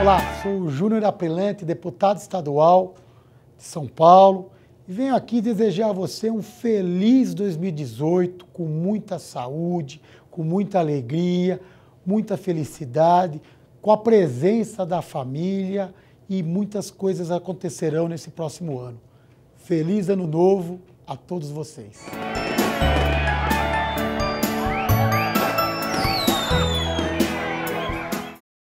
Olá, sou o Júnior Apelante, deputado estadual de São Paulo, e venho aqui desejar a você um feliz 2018, com muita saúde, com muita alegria, muita felicidade, com a presença da família e muitas coisas acontecerão nesse próximo ano. Feliz ano novo a todos vocês.